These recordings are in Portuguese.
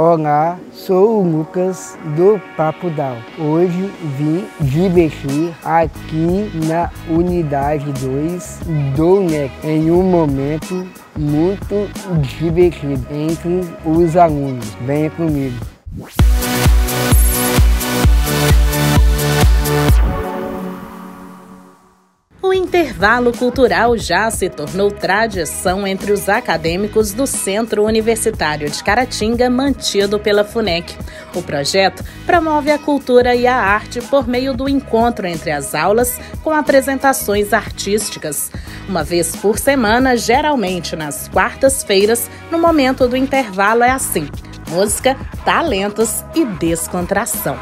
Olá, sou o Lucas do Papo Dal. Hoje vim divertir aqui na unidade 2 do NEC em um momento muito divertido entre os alunos. Venha comigo. Intervalo cultural já se tornou tradição entre os acadêmicos do Centro Universitário de Caratinga, mantido pela FUNEC. O projeto promove a cultura e a arte por meio do encontro entre as aulas com apresentações artísticas. Uma vez por semana, geralmente nas quartas-feiras, no momento do intervalo é assim: música, talentos e descontração.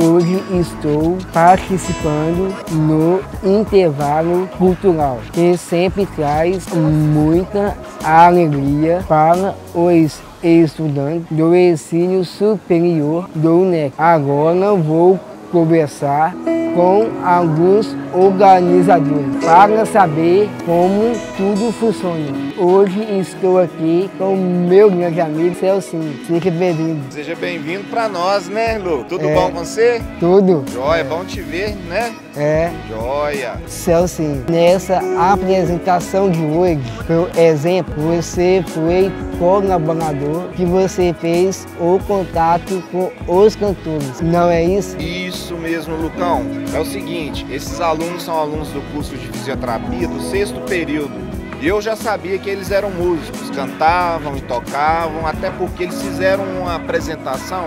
Hoje estou participando no intervalo cultural, que sempre traz muita alegria para os estudantes do ensino superior do UNEC. Agora vou conversar com alguns organizadores para saber como tudo funciona. Hoje estou aqui com meu grande amigo Celcinho. Seja bem-vindo. Seja bem-vindo para nós, né, Lu? Tudo é, bom com você? Tudo. Joia, bom te ver, né? É. Joia. Celcinho, nessa apresentação de hoje, por exemplo, você foi colaborador que você fez o contato com os cantores, não é isso? Isso mesmo, Lucão. É o seguinte, esses alunos são alunos do curso de fisioterapia do sexto período. Eu já sabia que eles eram músicos, cantavam e tocavam, até porque eles fizeram uma apresentação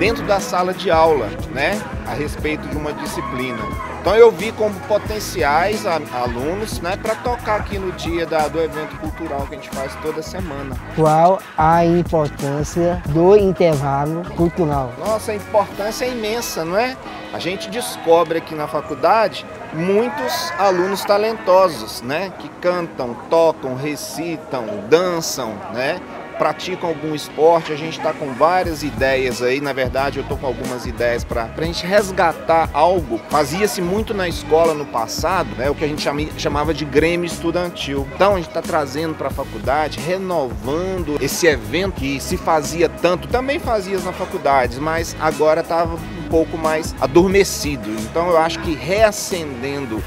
dentro da sala de aula, né, a respeito de uma disciplina. Então eu vi como potenciais alunos né, para tocar aqui no dia da, do evento cultural que a gente faz toda semana. Qual a importância do intervalo cultural? Nossa, a importância é imensa, não é? A gente descobre aqui na faculdade muitos alunos talentosos, né? Que cantam, tocam, recitam, dançam, né? Praticam algum esporte, a gente está com várias ideias aí. Na verdade, eu estou com algumas ideias para a gente resgatar algo. Fazia-se muito na escola no passado, né, o que a gente chamava de Grêmio Estudantil. Então, a gente está trazendo para a faculdade, renovando esse evento que se fazia tanto, também fazia na faculdades, mas agora estava um pouco mais adormecido. Então, eu acho que reacendendo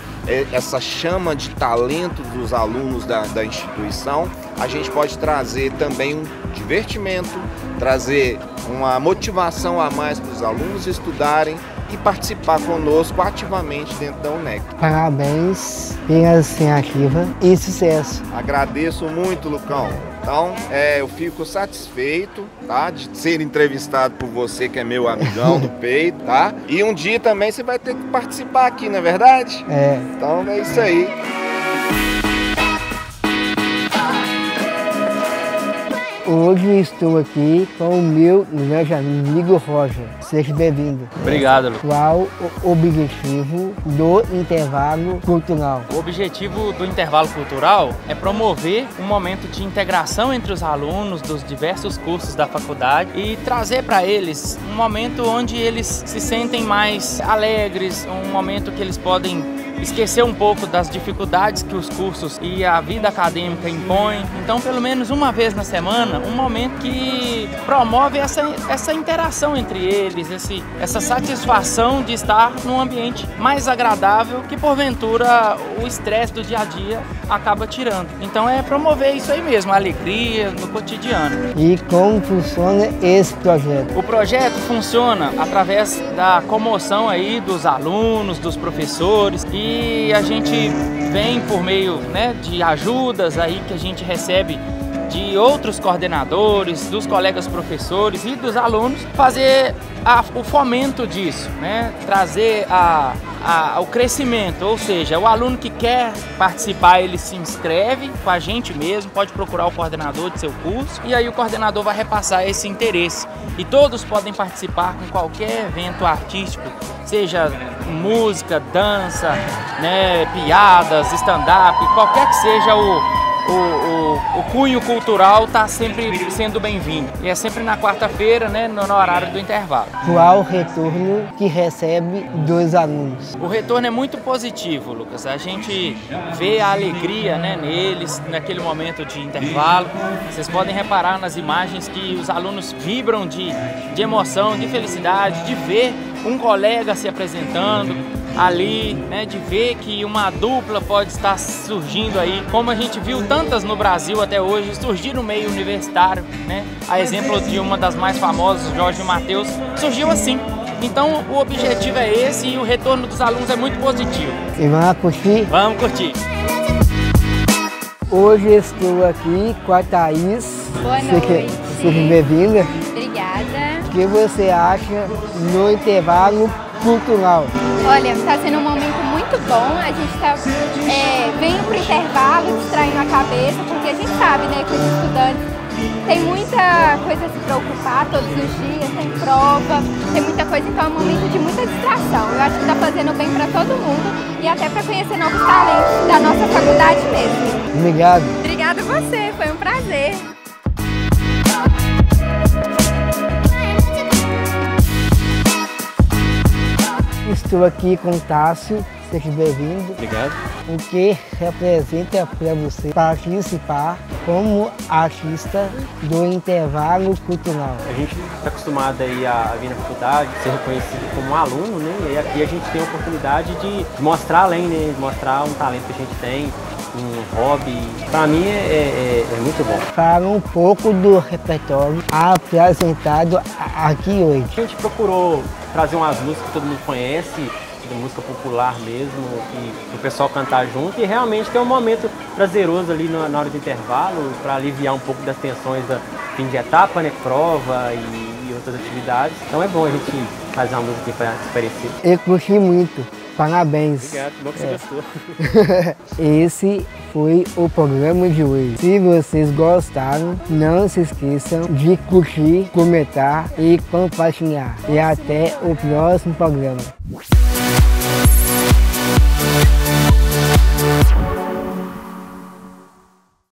essa chama de talento dos alunos da, da instituição, a gente pode trazer também um divertimento, trazer uma motivação a mais para os alunos estudarem e participar conosco ativamente dentro da UNEC. Parabéns pela iniciativa e sucesso. Agradeço muito, Lucão. Então, é, eu fico satisfeito, tá? De ser entrevistado por você, que é meu amigão do peito, tá? E um dia também você vai ter que participar aqui, não é verdade? É. Então é isso aí. Hoje estou aqui com o meu grande amigo Roger. Seja bem-vindo. Obrigado, Lu. Qual o objetivo do intervalo cultural? O objetivo do intervalo cultural é promover um momento de integração entre os alunos dos diversos cursos da faculdade e trazer para eles um momento onde eles se sentem mais alegres, um momento que eles podem esquecer um pouco das dificuldades que os cursos e a vida acadêmica impõem. Então, pelo menos uma vez na semana, um momento que promove essa, essa interação entre eles, esse, essa satisfação de estar num ambiente mais agradável que, porventura, o estresse do dia a dia acaba tirando. Então, é promover isso aí mesmo, a alegria no cotidiano. E como funciona esse projeto? O projeto funciona através da comoção aí dos alunos, dos professores e e a gente vem por meio né, de ajudas aí que a gente recebe de outros coordenadores, dos colegas professores e dos alunos, fazer a, o fomento disso, né? trazer a, a, o crescimento, ou seja, o aluno que quer participar, ele se inscreve com a gente mesmo, pode procurar o coordenador de seu curso e aí o coordenador vai repassar esse interesse. E todos podem participar com qualquer evento artístico, seja música, dança, né, piadas, stand-up, qualquer que seja o, o, o, o cunho cultural está sempre sendo bem-vindo. E é sempre na quarta-feira, né, no, no horário do intervalo. Qual o retorno que recebe dos alunos? O retorno é muito positivo, Lucas. A gente vê a alegria né, neles naquele momento de intervalo. Vocês podem reparar nas imagens que os alunos vibram de, de emoção, de felicidade, de ver um colega se apresentando, ali, né, de ver que uma dupla pode estar surgindo aí, como a gente viu tantas no Brasil até hoje, surgir no meio universitário, né? A exemplo de uma das mais famosas, Jorge e Matheus, surgiu assim. Então o objetivo é esse e o retorno dos alunos é muito positivo. E vamos curtir? Vamos curtir. Hoje estou aqui com a Thaís. Boa noite. Seja bem-vinda. Obrigada. O que você acha no intervalo cultural? Olha, está sendo um momento muito bom. A gente está é, vindo para o intervalo, distraindo a cabeça, porque a gente sabe né, que os estudantes têm muita coisa a se preocupar todos os dias, tem prova, tem muita coisa, então é um momento de muita distração. Eu acho que está fazendo bem para todo mundo e até para conhecer novos talentos da nossa faculdade mesmo. Obrigado. Obrigada a você, foi um prazer. Estou aqui com o Tássio, seja bem-vindo. Obrigado. O que representa para você participar como artista do intervalo cultural? A gente está acostumado aí a vir na faculdade, ser reconhecido como um aluno, né? E aqui a gente tem a oportunidade de mostrar além, né? De mostrar um talento que a gente tem, um hobby. Para mim é, é, é, muito bom. Fala um pouco do repertório apresentado aqui hoje. A gente procurou trazer umas músicas que todo mundo conhece, de música popular mesmo, e o pessoal cantar junto e realmente ter um momento prazeroso ali na hora do intervalo para aliviar um pouco das tensões da fim de etapa, né, prova e, e outras atividades. Então é bom a gente fazer uma música para se Eu curti muito. Parabéns. Obrigado, bom que você é. gostou. Esse foi o programa de hoje. Se vocês gostaram, não se esqueçam de curtir, comentar e compartilhar. E até o próximo programa.